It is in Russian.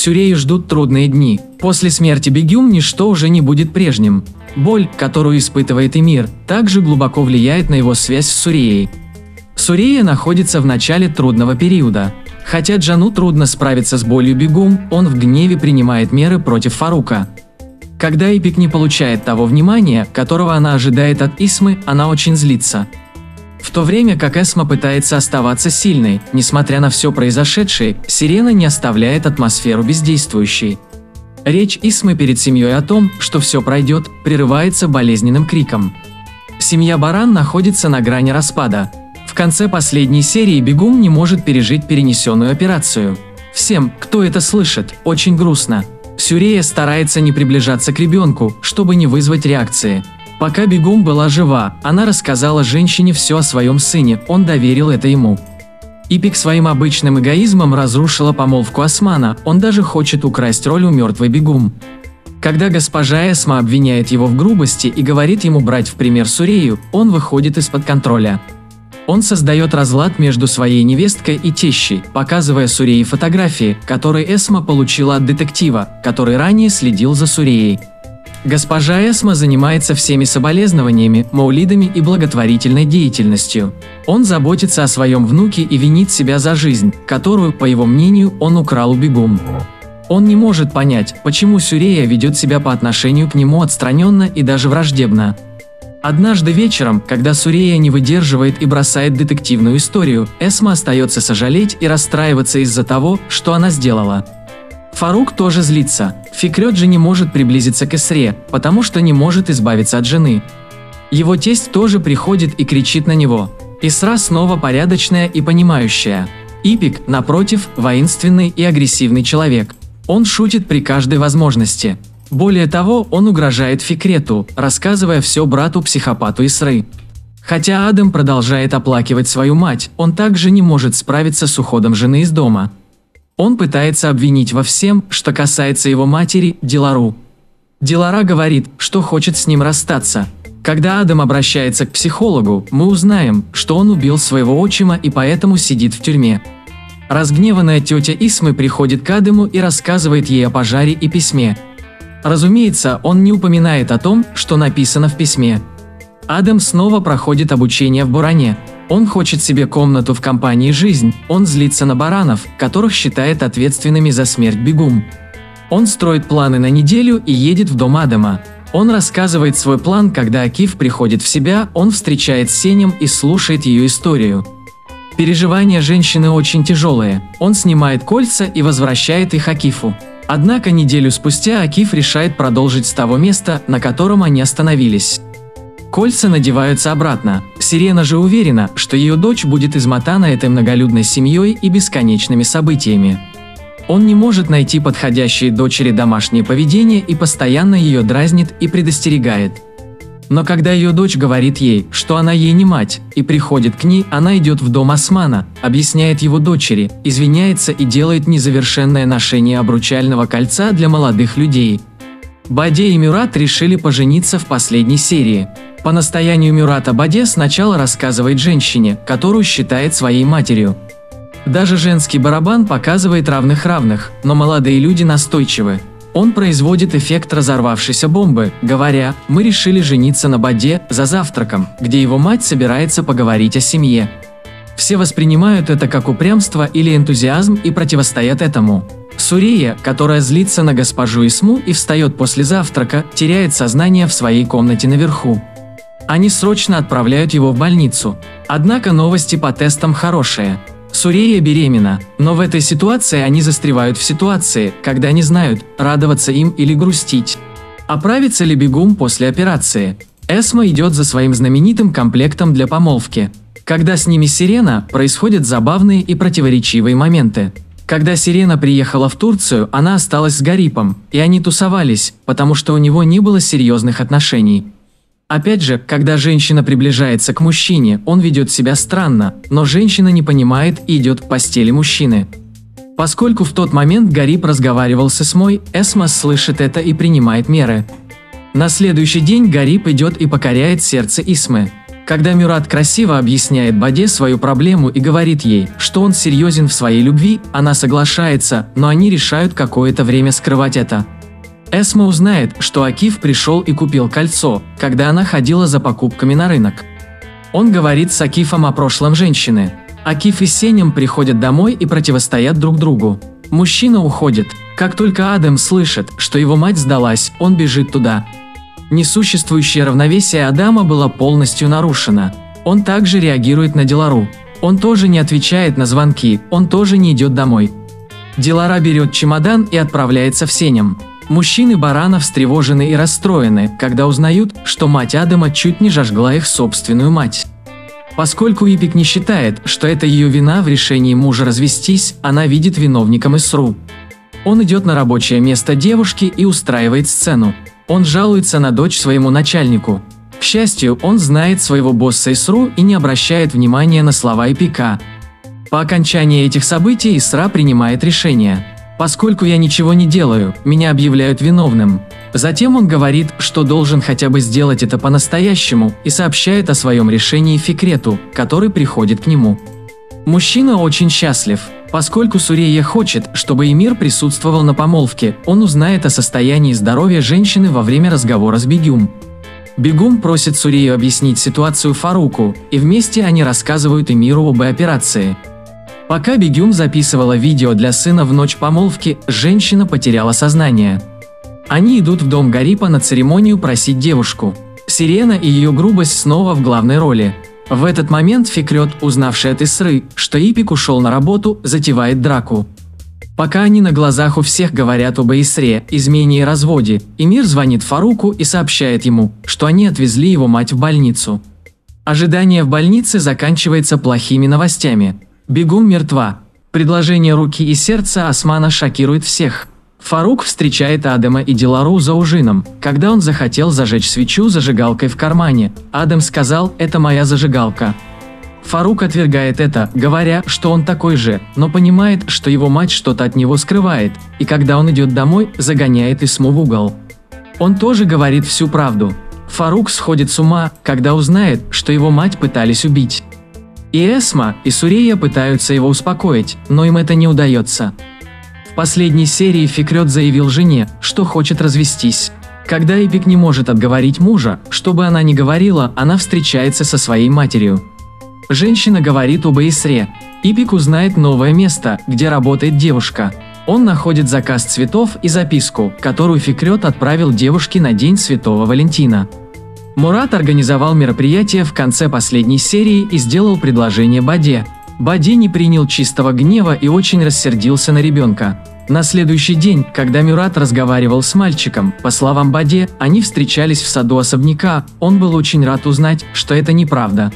Сюрею ждут трудные дни. После смерти Бегюм ничто уже не будет прежним. Боль, которую испытывает Эмир, также глубоко влияет на его связь с Суреей. Сурея находится в начале трудного периода. Хотя Джану трудно справиться с болью Бегум, он в гневе принимает меры против Фарука. Когда Эпик не получает того внимания, которого она ожидает от Исмы, она очень злится. В то время как Эсма пытается оставаться сильной, несмотря на все произошедшее, Сирена не оставляет атмосферу бездействующей. Речь Исмы перед семьей о том, что все пройдет, прерывается болезненным криком. Семья Баран находится на грани распада. В конце последней серии Бегум не может пережить перенесенную операцию. Всем, кто это слышит, очень грустно. Сюрея старается не приближаться к ребенку, чтобы не вызвать реакции. Пока Бегум была жива, она рассказала женщине все о своем сыне, он доверил это ему. Ипик своим обычным эгоизмом разрушила помолвку Османа, он даже хочет украсть роль у мертвой Бегум. Когда госпожа Эсма обвиняет его в грубости и говорит ему брать в пример Сурею, он выходит из-под контроля. Он создает разлад между своей невесткой и тещей, показывая Сурее фотографии, которые Эсма получила от детектива, который ранее следил за Суреей. Госпожа Эсма занимается всеми соболезнованиями, маулидами и благотворительной деятельностью. Он заботится о своем внуке и винит себя за жизнь, которую, по его мнению, он украл у Бегум. Он не может понять, почему Сюрея ведет себя по отношению к нему отстраненно и даже враждебно. Однажды вечером, когда Сурея не выдерживает и бросает детективную историю, Эсма остается сожалеть и расстраиваться из-за того, что она сделала. Фарук тоже злится. Фикрет же не может приблизиться к Эсре, потому что не может избавиться от жены. Его тесть тоже приходит и кричит на него. Исра снова порядочная и понимающая. Ипик, напротив, воинственный и агрессивный человек. Он шутит при каждой возможности. Более того, он угрожает Фикрету, рассказывая все брату-психопату Исры. Хотя Адам продолжает оплакивать свою мать, он также не может справиться с уходом жены из дома. Он пытается обвинить во всем, что касается его матери, Дилару. Дилара говорит, что хочет с ним расстаться. Когда Адам обращается к психологу, мы узнаем, что он убил своего отчима и поэтому сидит в тюрьме. Разгневанная тетя Исмы приходит к Адаму и рассказывает ей о пожаре и письме, Разумеется, он не упоминает о том, что написано в письме. Адам снова проходит обучение в Буране. Он хочет себе комнату в компании «Жизнь», он злится на баранов, которых считает ответственными за смерть Бегум. Он строит планы на неделю и едет в дом Адама. Он рассказывает свой план, когда Акиф приходит в себя, он встречает Сенем и слушает ее историю. Переживания женщины очень тяжелые. Он снимает кольца и возвращает их Акифу. Однако неделю спустя Акиф решает продолжить с того места, на котором они остановились. Кольца надеваются обратно. Сирена же уверена, что ее дочь будет измотана этой многолюдной семьей и бесконечными событиями. Он не может найти подходящее дочери домашнее поведение и постоянно ее дразнит и предостерегает – но когда ее дочь говорит ей, что она ей не мать, и приходит к ней, она идет в дом Османа, объясняет его дочери, извиняется и делает незавершенное ношение обручального кольца для молодых людей. Баде и Мюрат решили пожениться в последней серии. По настоянию Мюрата Баде сначала рассказывает женщине, которую считает своей матерью. Даже женский барабан показывает равных-равных, но молодые люди настойчивы. Он производит эффект разорвавшейся бомбы, говоря «Мы решили жениться на Баде за завтраком, где его мать собирается поговорить о семье». Все воспринимают это как упрямство или энтузиазм и противостоят этому. Сурия, которая злится на госпожу Исму и встает после завтрака, теряет сознание в своей комнате наверху. Они срочно отправляют его в больницу. Однако новости по тестам хорошие. Сурея беременна, но в этой ситуации они застревают в ситуации, когда не знают, радоваться им или грустить. Оправится ли бегум после операции? Эсма идет за своим знаменитым комплектом для помолвки. Когда с ними Сирена, происходят забавные и противоречивые моменты. Когда Сирена приехала в Турцию, она осталась с Гарипом, и они тусовались, потому что у него не было серьезных отношений. Опять же, когда женщина приближается к мужчине, он ведет себя странно, но женщина не понимает и идет к постели мужчины. Поскольку в тот момент Гариб разговаривал с Эсмой, Эсма слышит это и принимает меры. На следующий день Гариб идет и покоряет сердце Исмы. Когда Мюрат красиво объясняет Баде свою проблему и говорит ей, что он серьезен в своей любви, она соглашается, но они решают какое-то время скрывать это. Эсма узнает, что Акиф пришел и купил кольцо, когда она ходила за покупками на рынок. Он говорит с Акифом о прошлом женщины. Акиф и Сенем приходят домой и противостоят друг другу. Мужчина уходит. Как только Адам слышит, что его мать сдалась, он бежит туда. Несуществующее равновесие Адама было полностью нарушено. Он также реагирует на Дилару. Он тоже не отвечает на звонки, он тоже не идет домой. Дилара берет чемодан и отправляется в Сенем. Мужчины барана встревожены и расстроены, когда узнают, что мать Адама чуть не жажгла их собственную мать. Поскольку Ипик не считает, что это ее вина в решении мужа развестись, она видит виновником Исру. Он идет на рабочее место девушки и устраивает сцену. Он жалуется на дочь своему начальнику. К счастью, он знает своего босса Исру и не обращает внимания на слова Ипика. По окончании этих событий Исра принимает решение – Поскольку я ничего не делаю, меня объявляют виновным. Затем он говорит, что должен хотя бы сделать это по-настоящему и сообщает о своем решении Фикрету, который приходит к нему. Мужчина очень счастлив. Поскольку Сурея хочет, чтобы Эмир присутствовал на помолвке, он узнает о состоянии здоровья женщины во время разговора с Бегюм. Бегум просит Сурею объяснить ситуацию Фаруку, и вместе они рассказывают Эмиру об операции – Пока Бегюм записывала видео для сына в ночь помолвки, женщина потеряла сознание. Они идут в дом Гарипа на церемонию просить девушку. Сирена и ее грубость снова в главной роли. В этот момент Фикрет, узнавший от Исры, что Ипик ушел на работу, затевает драку. Пока они на глазах у всех говорят об Исре, измене и разводе, Эмир звонит Фаруку и сообщает ему, что они отвезли его мать в больницу. Ожидание в больнице заканчивается плохими новостями – Бегум мертва. Предложение руки и сердца Османа шокирует всех. Фарук встречает Адама и Дилару за ужином. Когда он захотел зажечь свечу зажигалкой в кармане, Адам сказал «это моя зажигалка». Фарук отвергает это, говоря, что он такой же, но понимает, что его мать что-то от него скрывает, и когда он идет домой, загоняет Исму в угол. Он тоже говорит всю правду. Фарук сходит с ума, когда узнает, что его мать пытались убить. И Эсма, и Сурия пытаются его успокоить, но им это не удается. В последней серии Фикрет заявил жене, что хочет развестись. Когда Эпик не может отговорить мужа, что бы она ни говорила, она встречается со своей матерью. Женщина говорит об Эйсре. Ипик узнает новое место, где работает девушка. Он находит заказ цветов и записку, которую Фикрет отправил девушке на День Святого Валентина. Мурат организовал мероприятие в конце последней серии и сделал предложение Баде. Баде не принял чистого гнева и очень рассердился на ребенка. На следующий день, когда Мюрат разговаривал с мальчиком, по словам Баде, они встречались в саду особняка, он был очень рад узнать, что это неправда.